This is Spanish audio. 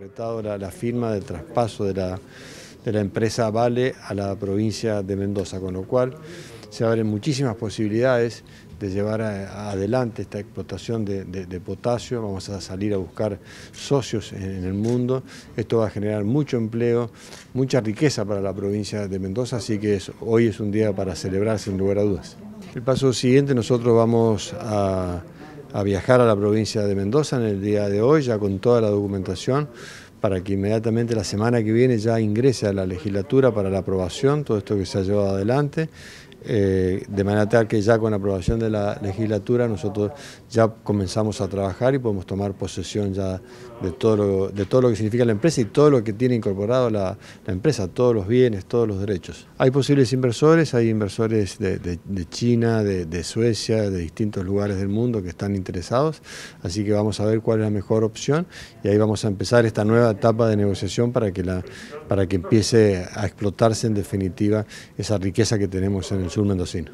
concretado la, firma del traspaso de la, de la empresa Vale a la provincia de Mendoza, con lo cual se abren muchísimas posibilidades de llevar adelante esta explotación de, potasio, vamos a salir a buscar socios en, el mundo, esto va a generar mucho empleo, mucha riqueza para la provincia de Mendoza, así que hoy es un día para celebrar sin lugar a dudas. El paso siguiente nosotros vamos a, a viajar a la provincia de Mendoza en el día de hoy, ya con toda la documentación, para que inmediatamente la semana que viene ya ingrese a la legislatura para la aprobación, todo esto que se ha llevado adelante. Eh, de manera tal que ya con la aprobación de la legislatura nosotros ya comenzamos a trabajar y podemos tomar posesión ya de todo lo, de todo lo que significa la empresa y todo lo que tiene incorporado la, empresa, todos los bienes, todos los derechos. Hay posibles inversores, hay inversores de, China, de, Suecia, de distintos lugares del mundo que están interesados, así que vamos a ver cuál es la mejor opción y ahí vamos a empezar esta nueva etapa de negociación para que, la, para que empiece a explotarse en definitiva esa riqueza que tenemos en el sur mendocino.